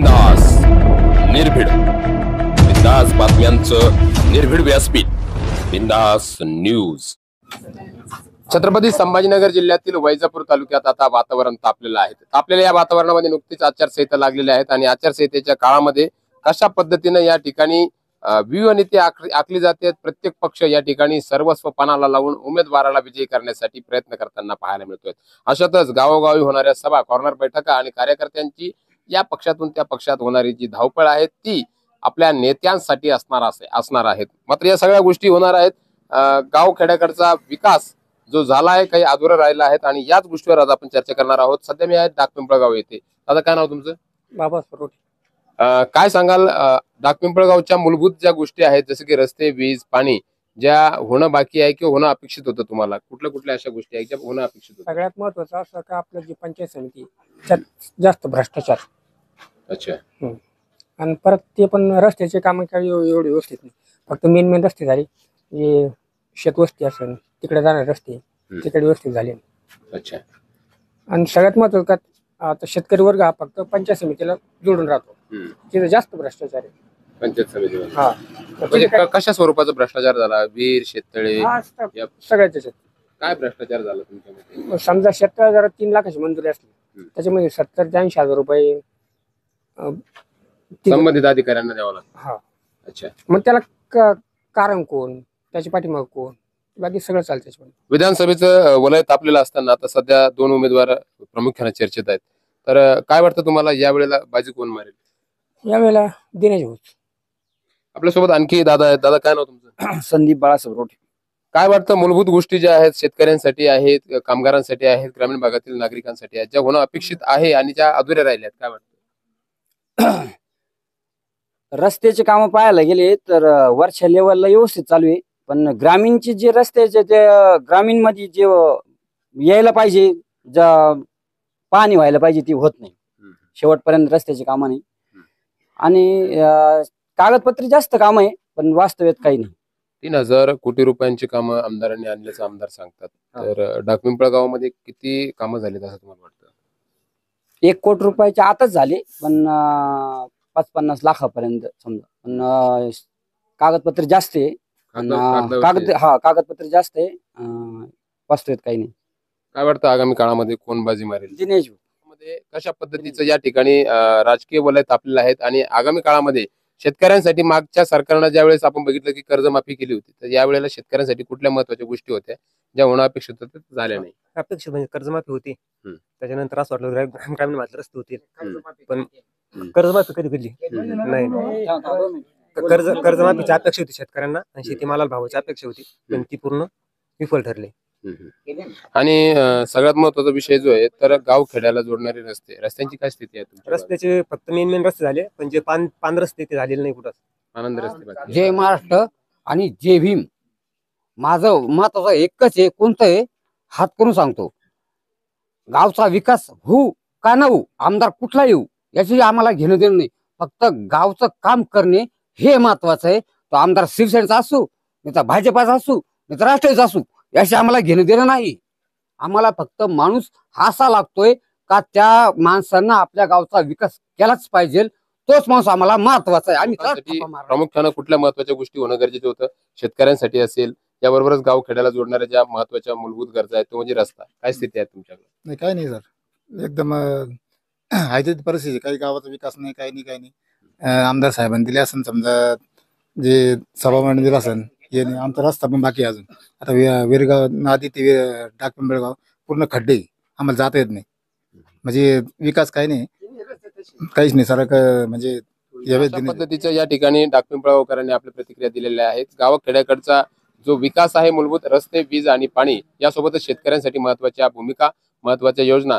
बिंदास निर्भीड. बिंदास बातम्यांचं निर्भीड व्यासपीठ. बिंदास न्यूज. छत्रपती संभाजीनगर जिल्ह्यातील वैजापूर तालुक्यात आता वातावरण तापलेलं आहे. तापलेल्या या वातावरणामध्ये नुकतीच आचारसंहिता लागलेल्या आहेत आणि आचारसंहितेच्या काळामध्ये कशा पद्धतीनं या ठिकाणी अं, आखली आखली जाते प्रत्येक पक्ष या ठिकाणी सर्वस्व पणाला लावून उमेदवाराला विजयी करण्यासाठी प्रयत्न करताना पाहायला मिळतोय. अशातच गावोगावी होणाऱ्या सभा कॉर्नर बैठका आणि कार्यकर्त्यांची या पक्षातून त्या पक्षात होणारी जी धावपळ आहे ती आपल्या नेत्यांसाठी असणार असे असणार आहेत. मात्र या सगळ्या गोष्टी होणार आहेत. गाव खेड्याकडचा विकास जो झाला आहे काही अधुरा राहिला आहेत आणि याच गोष्टीवर आज आपण चर्चा करणार आहोत. सध्या मी आहे डाकपिंपळगाव येथे. दादा काय नाव तुमचं? बाबा सरोटे. काय सांगाल? डाकपिंपळगावच्या मूलभूत ज्या गोष्टी आहेत जसं की रस्ते वीज पाणी ज्या होणं बाकी आहे किंवा होणं अपेक्षित होतं तुम्हाला कुठल्या कुठल्या अशा गोष्टी आहेत ज्या होणं अपेक्षित होतं? सगळ्यात महत्वाचं असं का आपलं जी पंचायत समिती त्यात जास्त भ्रष्टाचार. अच्छा. आणि परत ते पण रस्त्याचे कामं काही एव- एवढे व्यवस्थित नाही. फक्त मेन मेन रस्ते झाले. जे शेतवस्ती असेल तिकडे जाणारे रस्ते तिकडे व्यवस्थित झाले अच्छा. आणि सगळ्यात महत्वाचं का आता शेतकरी वर्ग हा फक्त पंचायत समितीला जोडून राहतो. हम्म. तिथे जास्त भ्रष्टाचार आहे. पंचायत समितीवर. हा. म्हणजे क- कशा स्वरूपाचा भ्रष्टाचार झाला? वीर शेततळे? हा, सगळ्याच याच्यात काय भ्रष्टाचार झाला मग समजा शेतकऱ्याला जरा तीन लाखाची मंजुरी असली हम्म. त्याच्यामध्ये सत्तर ते ऐंशी हजार रुपये संबंधित अधिकाऱ्यांना द्यावं लागतं. हा. अच्छा. मग त्याला क- कारण कोण? त्याच्या पाठीमाग कोण? बाकी सगळं चालतं त्याच्यामध्ये विधानसभेचं अ, वलय तापलेलं असताना आता सध्या दोन उमेदवार प्रामुख्याने चर्चेत आहेत. तर अ, काय वाटतं तुम्हाला या वेळेला बाजी कोण मारेल? यावेळेला दिनेश भाऊ आपल्यासोबत आणखी दादा आहेत. दादा काय नाव तुमचं? संदीप बाळासाहेब रोटे. काय वाटतं? मूलभूत गोष्टी ज्या आहेत शेतकऱ्यांसाठी आहेत कामगारांसाठी आहेत ग्रामीण भागातील नागरिकांसाठी आहेत ज्या होणं अपेक्षित आहे आणि ज्या अधुऱ्या राहिल्या आहेत काय वाटतं? रस्त्याचे कामं पाहायला गेले तर वरच्या लेवलला व्यवस्थित चालू आहे. पण ग्रामीणचे जे रस्त्याचे ते ग्रामीणमध्ये जे यायला पाहिजे ज्या पाणी व्हायला पाहिजे ती होत नाही. शेवटपर्यंत रस्त्याची कामं नाही. आणि कागदपत्री जास्त काम आहे पण वास्तव्यात काही नाही. तीन हजार कोटी रुपयांची कामं आमदारांनी आणल्याचं आमदार सांगतात. तर डाकपिंपळा गावामध्ये किती कामं झालीत असं तुम्हाला वाटतं? एक कोटी रुपयाच्या आतच झाले पण अं, पाच पन्नास लाखापर्यंत समजा. पण अं, कागदपत्र जास्त आहे. कागद- हा कागदपत्र जास्त आहे. अं, वास्तविक काही नाही. काय वाटतं आगामी काळामध्ये कोण बाजी मारेल? दिनेशमध्ये कशा पद्धतीचं या ठिकाणी अं, राजकीय वलय तापलेलं आहेत आणि आगामी काळामध्ये शेतकऱ्यांसाठी मागच्या सरकारनं ज्या वेळेस आपण बघितलं की कर्जमाफी केली होती तर यावेळेला शेतकऱ्यांसाठी कुठल्या महत्त्वाच्या गोष्टी होत्या ज्या होणं अपेक्षित होत्या त्या झाल्या नाही? अपेक्षित म्हणजे कर्जमाफी होती. हम्म. त्याच्यानंतर असं वाटलं ग्रा- ग्रामीण भागात रस्ते होतील पण. कर्जमाफी कधी कधी नाही. कर्ज कर्जमाफीची अपेक्षा होती शेतकऱ्यांना आणि शेतीमालाला भावाची अपेक्षा होती. पण ती पूर्ण विफल ठरली. आणि अं, सगळ्यात महत्त्वाचा विषय जो आहे तर गाव खेड्याला जोडणारे रस्ते. रस्त्यांची काय स्थिती आहे तुमच्या? रस्त्याचे फक्त मेन मेन रस्ते झाले पण जे पान पान रस्ते ते झालेले नाही कुठं. आनंद रस्ते बाकी. जय महाराष्ट्र आणि जय भीम. माझं महत्वाचं एकच आहे कोणतं आहे? हात करून सांगतो. गावचा विकास होऊ का न होऊ आमदार कुठला येऊ याची आम्हाला घेणं देणं नाही. फक्त गावचं काम करणे हे महत्वाचं आहे. तो आमदार शिवसेनेचा असू नाही तर भाजपाचा असू नाही तर राष्ट्रवादीचा असू याशी आम्हाला घेणं देणं नाही. आम्हाला फक्त माणूस हा असा लागतोय का त्या माणसांना आपल्या गावचा विकास केलाच पाहिजे. तोच माणूस आम्हाला महत्त्वाचा आहे. आम्ही. प्रामुख्यानं कुठल्या महत्त्वाच्या गोष्टी होणं गरजेचं होतं? शेतकऱ्यांसाठी असेल याबरोबरच गाव खेड्याला जोडणाऱ्या ज्या महत्त्वाच्या मूलभूत गरजा आहेत तो म्हणजे रस्ता. काय स्थिती आहे तुमच्याकडे? नाही काय नाही सर. एकदम आहे ते परिस्थिती काही गावाचा विकास नाही काही नाही काही नाही. आमदार साहेबांनी दिले असेल समजा जे सभामंडळ दिलं असेल हे नाही आमचा रस्ता पण बाकी आहे अजून. आता वे- वेरगाव नादी ते वे- टाकपिंबळगाव पूर्ण खड्डे आहे. आम्हाला जाता येत नाही. म्हणजे विकास काही नाही. काहीच नाही. सर म्हणजे यावेळेस अशा दिनेश- पद्धतीच्या या ठिकाणी डाकपिंपळावकरांनी आपल्या प्रतिक्रिया दिलेल्या आहेत. गावखेड्याकडचा जो विकास आहे मूलभूत रस्ते वीज आणि पाणी यासोबतच शेतकऱ्यांसाठी महत्त्वाच्या भूमिका महत्त्वाच्या योजना